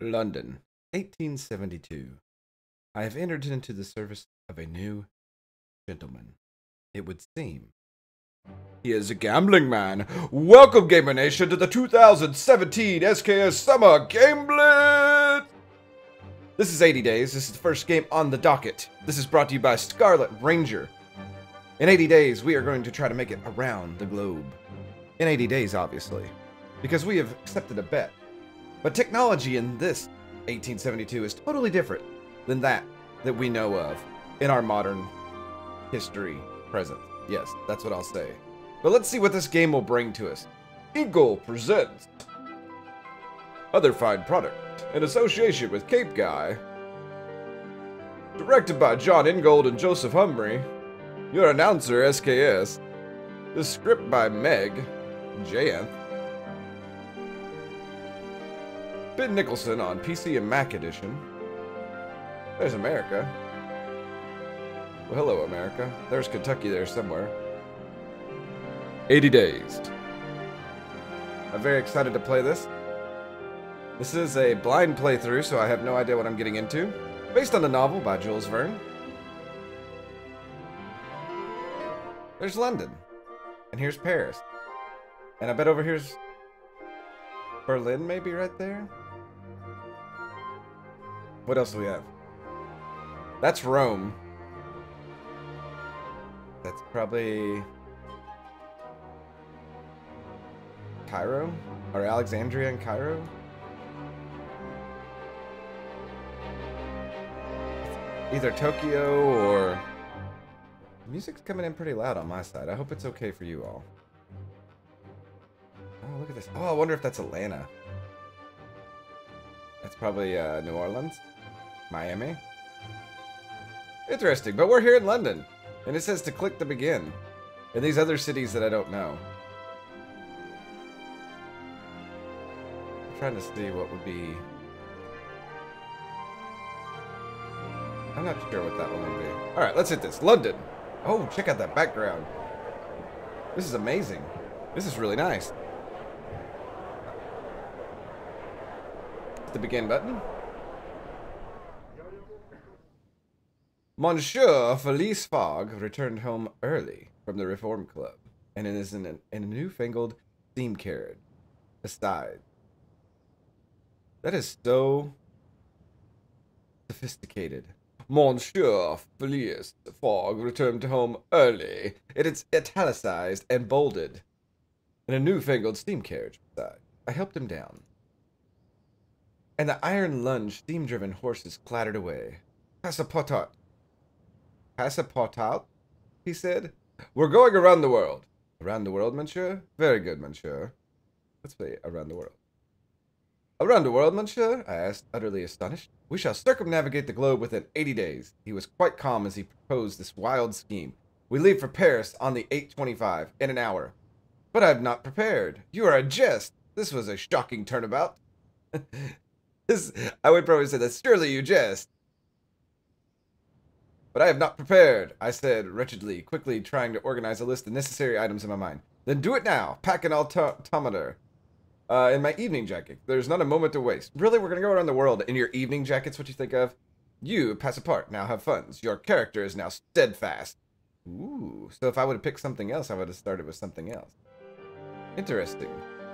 London, 1872. I have entered into the service of a new gentleman. It would seem. He is a gambling man. Welcome, Gamer Nation, to the 2017 SKS Summer Game! This is 80 Days. This is the first game on the docket. This is brought to you by Scarlet Ranger. In 80 days, we are going to try to make it around the globe. In 80 days, obviously. Because we have accepted a bet. But technology in this 1872 is totally different than that that we know of in our modern history present. Yes, that's what I'll say. But let's see what this game will bring to us. Inkle presents other fine product in association with Cape Guy. Directed by Jon Ingold and Joseph Humfrey. Your announcer, SKS. The script by Meg, Jayanth. Ben Nicholson on PC and Mac Edition. There's America. Well, hello, America. There's Kentucky there somewhere. 80 Days. I'm very excited to play this. This is a blind playthrough, so I have no idea what I'm getting into. Based on the novel by Jules Verne. There's London. And here's Paris. And I bet over here's Berlin, maybe right there? What else do we have? That's Rome. That's probably Cairo or Alexandria and Cairo. Either Tokyo or music's coming in pretty loud on my side. I hope it's okay for you all. Oh, look at this. Oh, I wonder if that's Atlanta. That's probably uh, New Orleans. Miami. Interesting, but we're here in London. And it says to click to begin. And these other cities that I don't know. I'm trying to see what would be... I'm not sure what that one would be. Alright, let's hit this. London. Oh, check out that background. This is amazing. This is really nice. The begin button. Monsieur Phileas Fogg returned home early from the Reform Club and is in, an, in a newfangled steam carriage. Aside. That is so sophisticated. Monsieur Phileas Fogg returned home early. It is italicized and bolded. In a newfangled steam carriage beside. I helped him down. And the iron lunge steam driven horses clattered away. Passepartout Passepartout, he said. We're going around the world. Around the world, monsieur? Very good, monsieur. Let's play around the world. Around the world, monsieur? I asked, utterly astonished. We shall circumnavigate the globe within 80 days. He was quite calm as he proposed this wild scheme. We leave for Paris on the 825 in an hour. But I've not prepared. You are a jest. This was a shocking turnabout. this, I would probably say that surely you jest. But I have not prepared, I said wretchedly, quickly trying to organize a list of necessary items in my mind. Then do it now. Pack an altimeter. Uh, in my evening jacket. There's not a moment to waste. Really, we're gonna go around the world in your evening jackets. What you think of? You pass apart. Now have funds. Your character is now steadfast. Ooh. So if I would have picked something else, I would have started with something else. Interesting.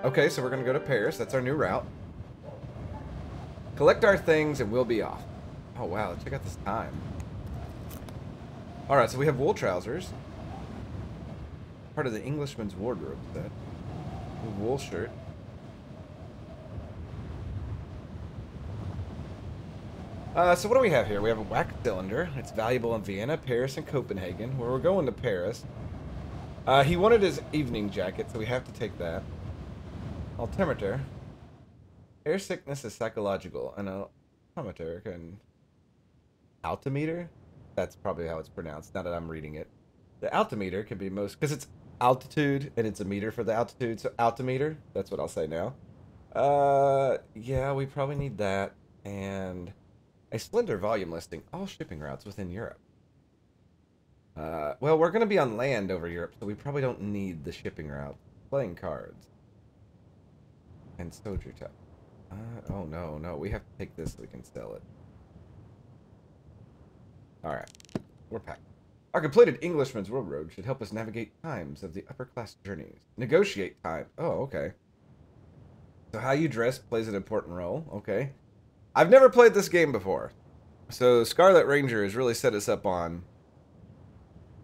Okay, so we're gonna go to Paris. That's our new route. Collect our things and we'll be off. Oh wow, check out this time. Alright, so we have wool trousers. Part of the Englishman's wardrobe. A wool shirt. Uh, so what do we have here? We have a wax cylinder. It's valuable in Vienna, Paris, and Copenhagen, where we're going to Paris. Uh, he wanted his evening jacket, so we have to take that. Altimeter. Air sickness is psychological. An altimeter can... Altimeter? That's probably how it's pronounced, now that I'm reading it. The altimeter can be most... Because it's altitude, and it's a meter for the altitude, so altimeter. That's what I'll say now. Uh, yeah, we probably need that. And a slender volume listing all shipping routes within Europe. Uh, well, we're going to be on land over Europe, so we probably don't need the shipping route. Playing cards. And soldier type. Uh, oh no, no, we have to take this so we can sell it. Alright, we're packed. Our completed Englishman's World Road should help us navigate times of the upper class journeys. Negotiate time. Oh, okay. So how you dress plays an important role. Okay. I've never played this game before. So Scarlet Ranger has really set us up on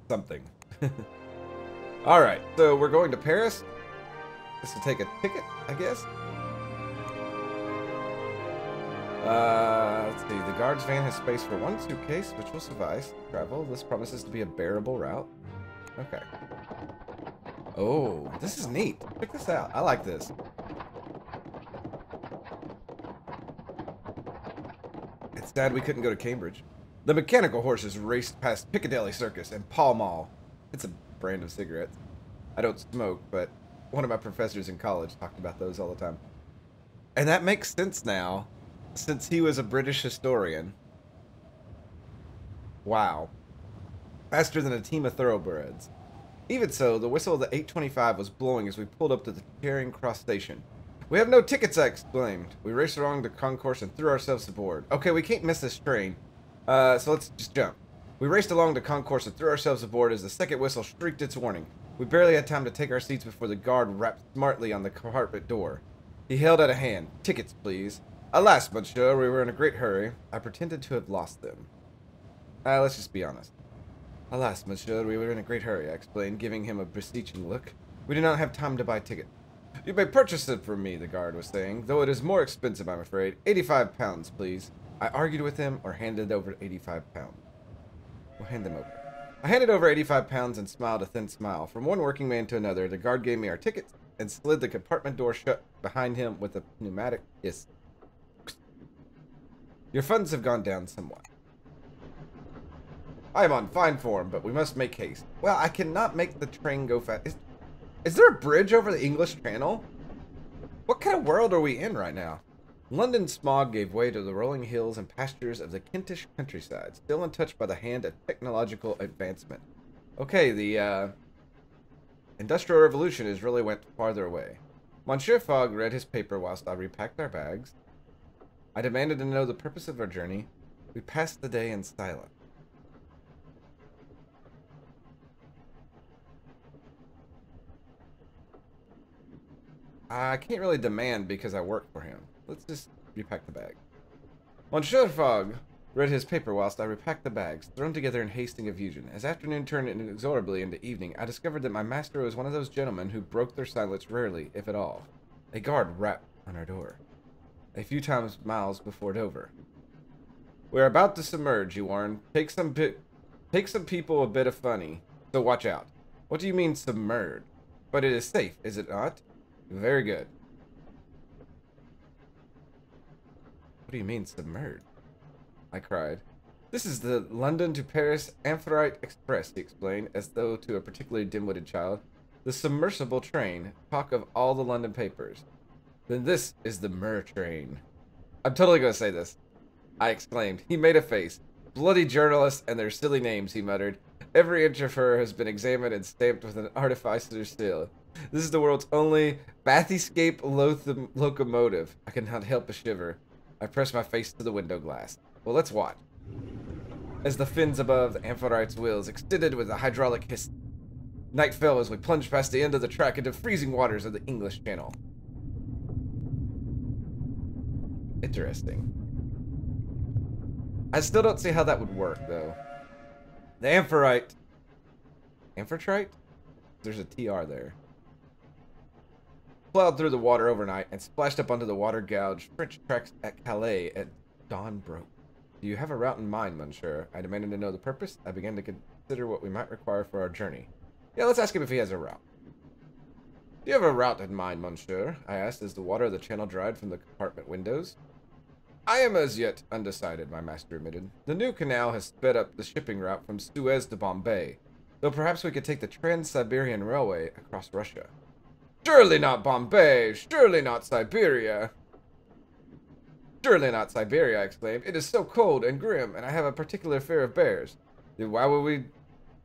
something. Alright, so we're going to Paris. This will take a ticket, I guess. Uh, let's see. The guard's van has space for one suitcase, which will suffice. Travel. This promises to be a bearable route. Okay. Oh, this is neat. Check this out. I like this. It's sad we couldn't go to Cambridge. The mechanical horses raced past Piccadilly Circus and Pall Mall. It's a brand of cigarettes. I don't smoke, but one of my professors in college talked about those all the time. And that makes sense now since he was a British historian. Wow. Faster than a team of thoroughbreds. Even so, the whistle of the 825 was blowing as we pulled up to the Charing Cross station. We have no tickets, I exclaimed. We raced along the concourse and threw ourselves aboard. Okay, we can't miss this train. Uh, so let's just jump. We raced along the concourse and threw ourselves aboard as the second whistle shrieked its warning. We barely had time to take our seats before the guard rapped smartly on the compartment door. He held out a hand. Tickets, please. Alas, monsieur, we were in a great hurry. I pretended to have lost them. Uh, let's just be honest. Alas, monsieur, we were in a great hurry, I explained, giving him a beseeching look. We do not have time to buy tickets. You may purchase it from me, the guard was saying, though it is more expensive, I'm afraid. 85 pounds, please. I argued with him or handed over 85 pounds. We'll hand them over. I handed over 85 pounds and smiled a thin smile. From one working man to another, the guard gave me our tickets and slid the compartment door shut behind him with a pneumatic hiss. Your funds have gone down somewhat. I am on fine form, but we must make haste. Well, I cannot make the train go fast. Is, is there a bridge over the English Channel? What kind of world are we in right now? London smog gave way to the rolling hills and pastures of the Kentish countryside, still untouched by the hand of technological advancement. Okay, the uh, Industrial Revolution has really went farther away. Monsieur Fogg read his paper whilst I repacked our bags. I demanded to know the purpose of our journey. We passed the day in silence. I can't really demand because I work for him. Let's just repack the bag. Monsieur Fogg read his paper whilst I repacked the bags, thrown together in hasting effusion. As afternoon turned inexorably into evening, I discovered that my master was one of those gentlemen who broke their silence rarely, if at all. A guard rapped on our door a few times miles before Dover. We're about to submerge, you warn. Take some bit, take some people a bit of funny, so watch out. What do you mean submerge? But it is safe, is it not? Very good. What do you mean submerge? I cried. This is the London to Paris Amphitrite Express, he explained, as though to a particularly dim-witted child. The submersible train, talk of all the London papers. Then this is the Mer train. I'm totally gonna say this. I exclaimed. He made a face. Bloody journalists and their silly names, he muttered. Every inch of her has been examined and stamped with an artificer's seal. This is the world's only bathyscape locomotive. I cannot help a shiver. I pressed my face to the window glass. Well, let's watch. As the fins above the Amphitrite's wheels extended with a hydraulic hiss. Night fell as we plunged past the end of the track into freezing waters of the English Channel. Interesting. I still don't see how that would work, though. The Amphitrite. Amphitrite? There's a TR there. Plowed through the water overnight and splashed up onto the water-gouged French tracks at Calais at dawn broke. Do you have a route in mind, monsieur? I demanded to know the purpose. I began to consider what we might require for our journey. Yeah, let's ask him if he has a route. Do you have a route in mind, monsieur? I asked as the water of the channel dried from the compartment windows. I am as yet undecided, my master admitted. The new canal has sped up the shipping route from Suez to Bombay, though perhaps we could take the Trans-Siberian Railway across Russia. Surely not Bombay! Surely not Siberia! Surely not Siberia, I exclaimed. It is so cold and grim, and I have a particular fear of bears. Then why would we...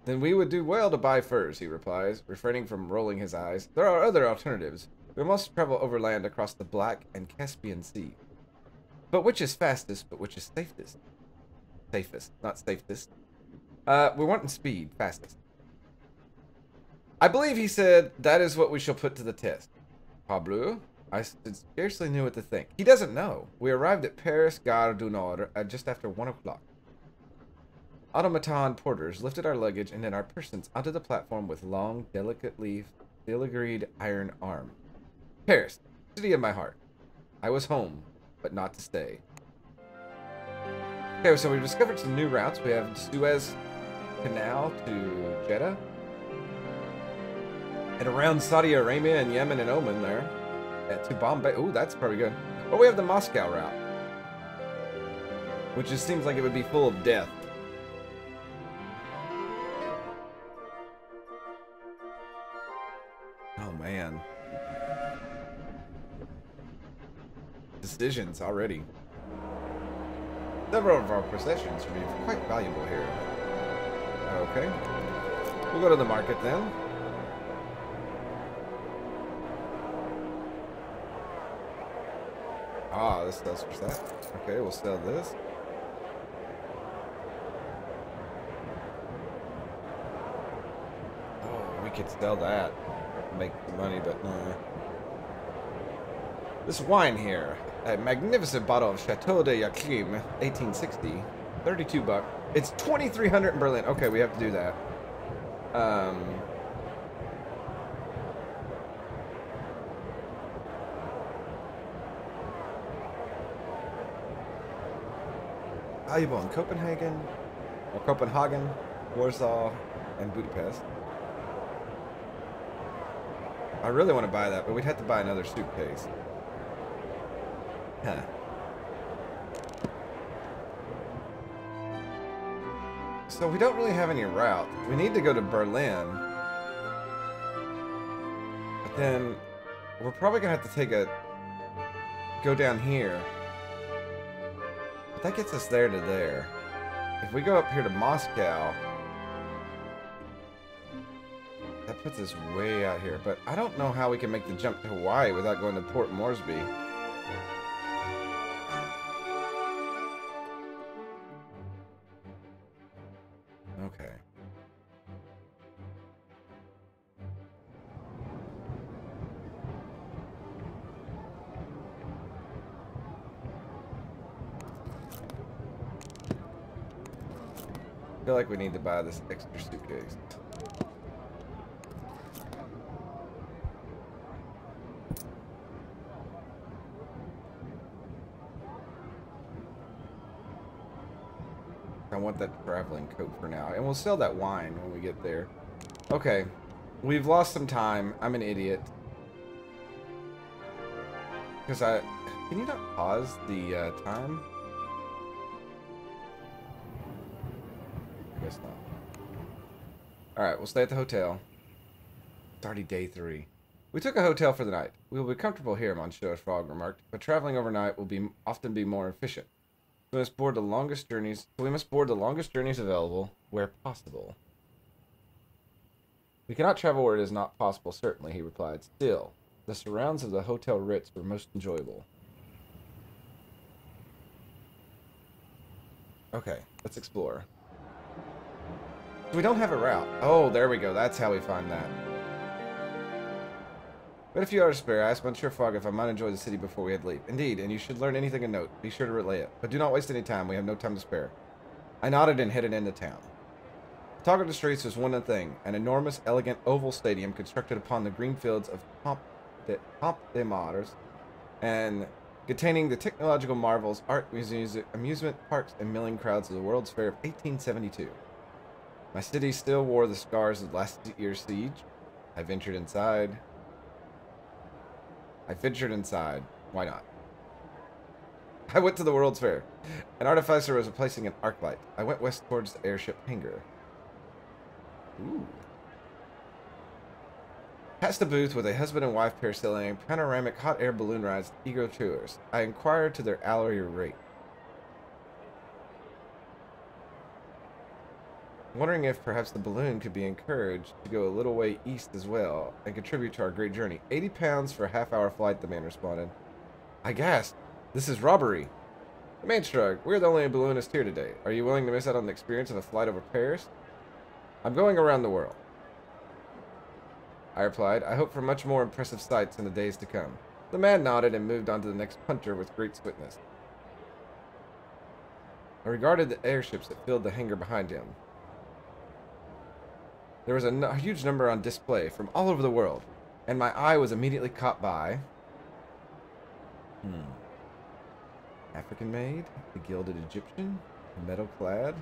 Then we would do well to buy furs, he replies, refraining from rolling his eyes. There are other alternatives. We must travel overland across the Black and Caspian Sea. But which is fastest, but which is safest? Safest, not safest. Uh, we're wanting speed, fastest. I believe he said, that is what we shall put to the test. Pablo, I scarcely knew what to think. He doesn't know. We arrived at Paris Gare du Nord at just after 1 o'clock. Automaton porters lifted our luggage and then our persons onto the platform with long, delicately filigreed iron arm. Paris, city of my heart. I was home, but not to stay. Okay, so we've discovered some new routes. We have Suez Canal to Jeddah. And around Saudi Arabia and Yemen and Oman there. to Bombay. Ooh, that's pretty good. But we have the Moscow route. Which just seems like it would be full of death. Decisions already. Several of our possessions will be quite valuable here. Okay. We'll go to the market then. Ah, this does for that. Okay, we'll sell this. Oh, we could sell that. Make money, but no. This wine here, a magnificent bottle of Chateau de Yquem, 1860, 32 bucks. It's 2300 in Berlin. Okay, we have to do that. Um, valuable in Copenhagen, or Copenhagen, Warsaw, and Budapest. I really want to buy that, but we'd have to buy another suitcase. Huh. So we don't really have any route. We need to go to Berlin. But then we're probably going to have to take a... Go down here. But that gets us there to there. If we go up here to Moscow, that puts us way out here. But I don't know how we can make the jump to Hawaii without going to Port Moresby. We need to buy this extra suitcase. I want that traveling coat for now. And we'll sell that wine when we get there. Okay. We've lost some time. I'm an idiot. Because I... Can you not pause the uh, time? Alright, we'll stay at the hotel. It's already day three. We took a hotel for the night. We will be comfortable here, Monsieur Frog remarked, but traveling overnight will be often be more efficient. We must board the longest journeys. We must board the longest journeys available where possible. We cannot travel where it is not possible, certainly, he replied. Still, the surrounds of the Hotel Ritz were most enjoyable. Okay, let's explore. We don't have a route. Oh, there we go. That's how we find that. But if you are to spare, I asked Monsieur Fogg if I might enjoy the city before we had leave. Indeed, and you should learn anything of note. Be sure to relay it. But do not waste any time. We have no time to spare. I nodded and headed into town. The talk of the streets was one thing, an enormous, elegant oval stadium constructed upon the green fields of Pomp de, Pomp de Mars, and containing the technological marvels, art museums, amusement parks, and milling crowds of the World's Fair of 1872. My city still wore the scars of last year's siege. I ventured inside. I ventured inside. Why not? I went to the World's Fair. An artificer was replacing an arc light. I went west towards the airship hangar. Ooh. Past a booth with a husband and wife pair selling panoramic hot air balloon rides to ego tours. I inquired to their hourly rate. Wondering if perhaps the balloon could be encouraged to go a little way east as well and contribute to our great journey. 80 pounds for a half hour flight, the man responded. I guess. This is robbery. The man shrugged. We're the only balloonist here today. Are you willing to miss out on the experience of a flight over Paris? I'm going around the world. I replied, I hope for much more impressive sights in the days to come. The man nodded and moved on to the next punter with great swiftness. I regarded the airships that filled the hangar behind him. There was a, huge number on display from all over the world, and my eye was immediately caught by... Hmm. African made, the gilded Egyptian, metal clad,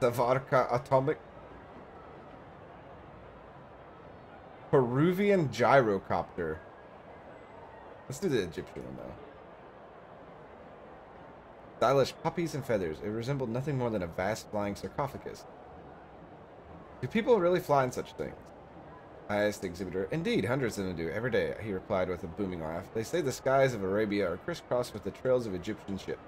Savarka atomic, Peruvian gyrocopter. Let's do the Egyptian one though. Stylish poppies and feathers. It resembled nothing more than a vast flying sarcophagus. Do people really fly in such things? I asked the exhibitor. Indeed, hundreds of them do, every day, he replied with a booming laugh. They say the skies of Arabia are crisscrossed with the trails of Egyptian ships.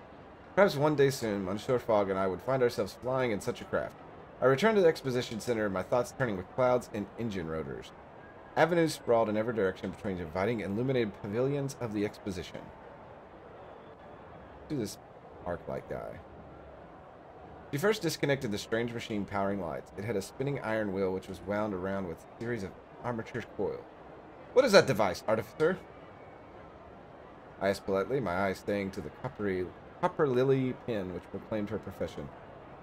Perhaps one day soon, Monsieur Fogg and I would find ourselves flying in such a craft. I returned to the exposition center, my thoughts turning with clouds and engine rotors. Avenues sprawled in every direction between inviting illuminated pavilions of the exposition. Do this arc light guy. She first disconnected the strange machine powering lights. It had a spinning iron wheel which was wound around with a series of armature coil. What is that device, artificer? I asked politely, my eyes staying to the coppery, copper lily pin which proclaimed her profession.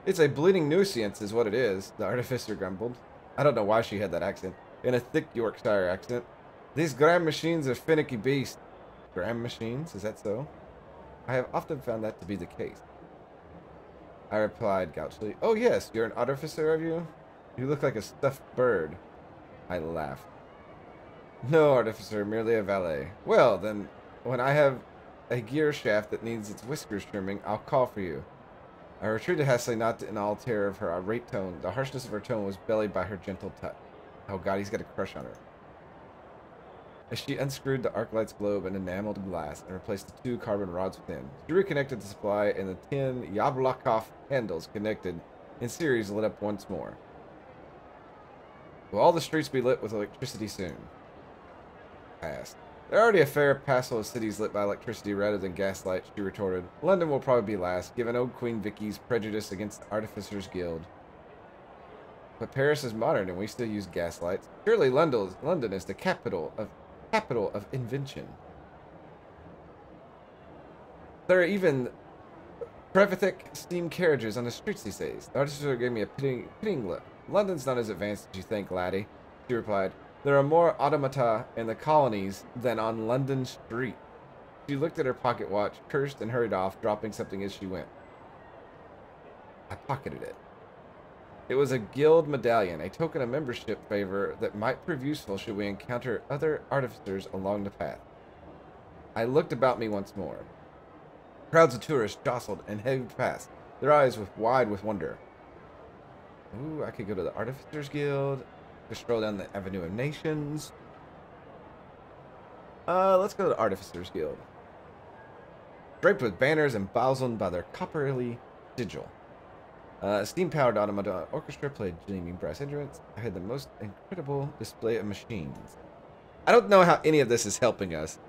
It's a bleeding nuisance is what it is, the artificer grumbled. I don't know why she had that accent. In a thick Yorkshire accent. These Gramme machines are finicky beasts. Gramme machines? Is that so? I have often found that to be the case. I replied gouchily, Oh yes, you're an artificer, are you? You look like a stuffed bird. I laughed. No, artificer, merely a valet. Well, then, when I have a gear shaft that needs its whiskers trimming, I'll call for you. I retreated hastily, not in all terror of her irate tone. The harshness of her tone was belied by her gentle touch. Oh god, he's got a crush on her. As she unscrewed the arc light's globe and enameled glass and replaced the two carbon rods within, she reconnected the supply and the tin Yablochkov candles connected in series lit up once more. Will all the streets be lit with electricity soon? Asked. There are already a fair passel of cities lit by electricity rather than gaslight, she retorted. London will probably be last, given old Queen Vicky's prejudice against the Artificers Guild. But Paris is modern and we still use gaslights. Surely London is the capital of capital of invention. There are even Prevatic steam carriages on the streets these days. The artificer gave me a pitying, pitying look. London's not as advanced as you think, laddie, she replied. There are more automata in the colonies than on London Street. She looked at her pocket watch, cursed, and hurried off, dropping something as she went. I pocketed it. It was a guild medallion, a token of membership favor that might prove useful should we encounter other artificers along the path. I looked about me once more. Crowds of tourists jostled and headed past, their eyes wide with wonder. Ooh, I could go to the Artificers Guild, just stroll down the Avenue of Nations. Uh, let's go to the Artificers Guild. Draped with banners embosomed by their copperly sigil. Uh, steam-powered automata orchestra played gleaming brass instruments. I had the most incredible display of machines. I don't know how any of this is helping us.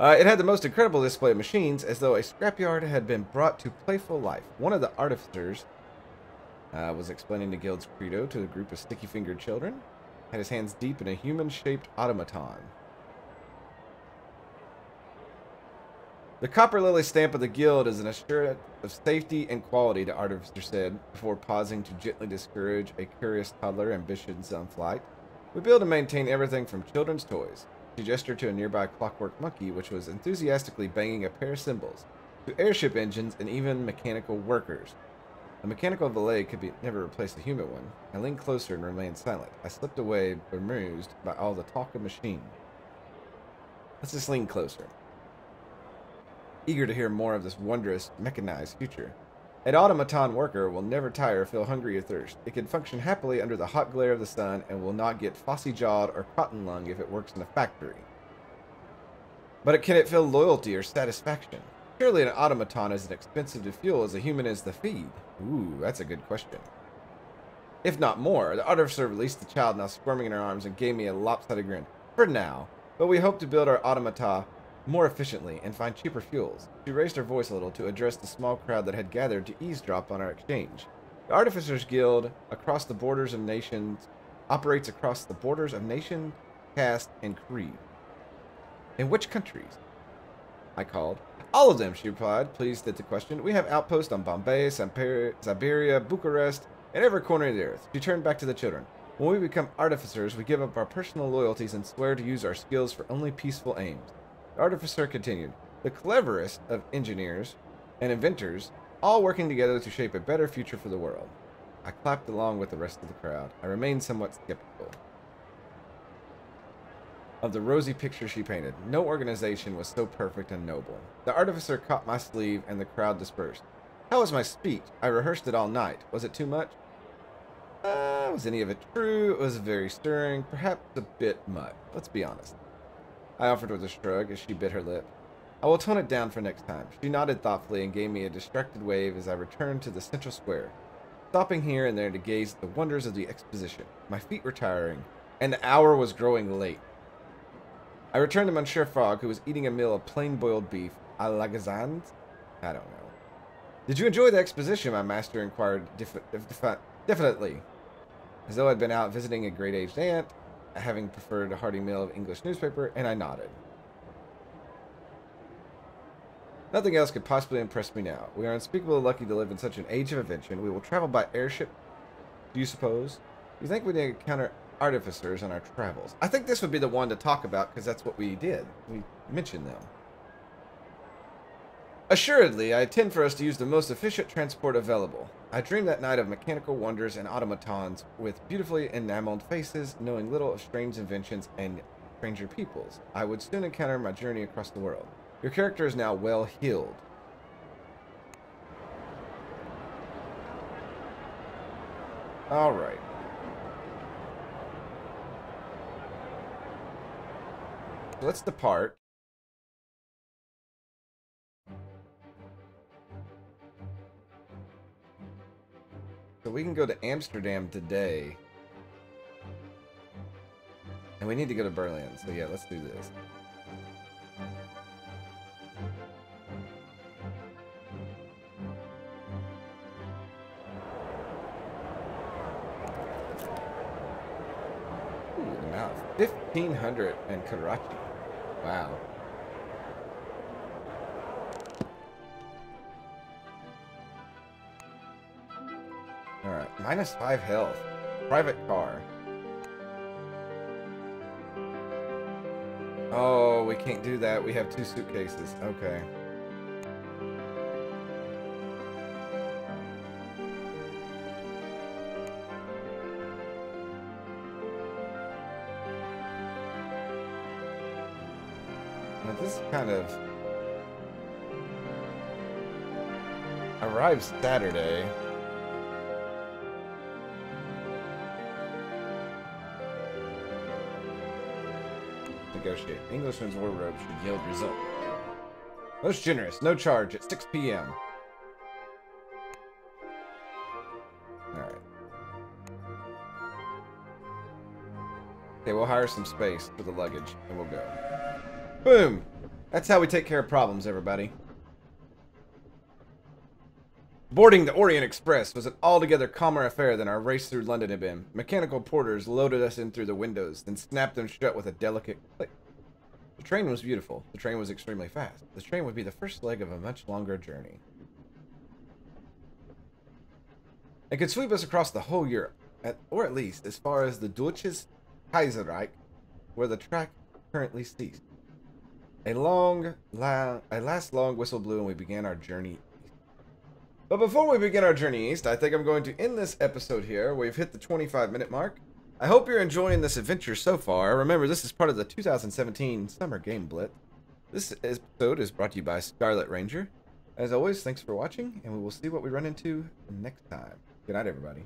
Uh, it had the most incredible display of machines, as though a scrapyard had been brought to playful life. One of the artificers uh, was explaining the guild's credo to a group of sticky-fingered children. Had his hands deep in a human-shaped automaton. The Copper Lily stamp of the Guild is an assurance of safety and quality, the artificer said, before pausing to gently discourage a curious toddler ambitions on flight. We build and maintain everything from children's toys. She gestured to a nearby clockwork monkey, which was enthusiastically banging a pair of cymbals, to airship engines and even mechanical workers. A mechanical valet could be never replace a human one. I leaned closer and remained silent. I slipped away, bemused by all the talk of machine. Let's just lean closer eager to hear more of this wondrous, mechanized future. An automaton worker will never tire or feel hungry or thirst. It can function happily under the hot glare of the sun and will not get phossy-jawed or cotton-lung if it works in a factory. But can it feel loyalty or satisfaction? Surely an automaton is as expensive to fuel as a human is to feed. Ooh, that's a good question. If not more, the artificer released the child now squirming in her arms and gave me a lopsided grin. For now. But we hope to build our automata more efficiently and find cheaper fuels. She raised her voice a little to address the small crowd that had gathered to eavesdrop on our exchange. The Artificers Guild, across the borders of nations, operates across the borders of nation, caste, and creed. In which countries? I called. All of them, she replied, pleased at the question. We have outposts on Bombay, Siberia, Bucharest, and every corner of the earth. She turned back to the children. When we become artificers, we give up our personal loyalties and swear to use our skills for only peaceful aims. The artificer continued. The cleverest of engineers and inventors all working together to shape a better future for the world. I clapped along with the rest of the crowd. I remained somewhat skeptical of the rosy picture she painted. No organization was so perfect and noble. The artificer caught my sleeve and the crowd dispersed. How was my speech? I rehearsed it all night. Was it too much? Uh, was any of it true? It was very stirring, perhaps a bit much. Let's be honest. I offered with a shrug as she bit her lip. I will tone it down for next time. She nodded thoughtfully and gave me a distracted wave as I returned to the central square, stopping here and there to gaze at the wonders of the exposition. My feet were tiring, and the hour was growing late. I returned to Monsieur Frog, who was eating a meal of plain boiled beef a la gazande. I don't know. Did you enjoy the exposition? My master inquired definitely. As though I'd been out visiting a great-aged aunt, having preferred a hearty meal of English newspaper, and I nodded. Nothing else could possibly impress me now. We are unspeakably lucky to live in such an age of invention. We will travel by airship, do you suppose? You think we need to encounter artificers on our travels? I think this would be the one to talk about because that's what we did. We mentioned them. Assuredly, I intend for us to use the most efficient transport available. I dreamed that night of mechanical wonders and automatons with beautifully enameled faces, knowing little of strange inventions and stranger peoples. I would soon encounter my journey across the world. Your character is now well healed. Alright. Let's depart. So we can go to Amsterdam today. And we need to go to Berlin. So yeah, let's do this. Ooh, now 1500 in Karachi. Wow. Minus 5 health. Private car. Oh, we can't do that. We have two suitcases. Okay. Now this kind of arrives Saturday. Negotiate. Englishman's wardrobe should yield result. Most generous. No charge at 6 p.m. Alright. Okay, we'll hire some space for the luggage, and we'll go. Boom! That's how we take care of problems, everybody. Boarding the Orient Express was an altogether calmer affair than our race through London had been. Mechanical porters loaded us in through the windows, then snapped them shut with a delicate click. The train was beautiful. The train was extremely fast. The train would be the first leg of a much longer journey. It could sweep us across the whole Europe, at, or at least as far as the Deutsches Kaiserreich, where the track currently ceased. A long, la a last long whistle blew and we began our journey but before we begin our journey east, I think I'm going to end this episode here. We've hit the 25 minute mark. I hope you're enjoying this adventure so far. Remember, this is part of the 2017 Summer Game Blitz. This episode is brought to you by Scarlet Ranger. As always, thanks for watching, and we will see what we run into next time. Good night, everybody.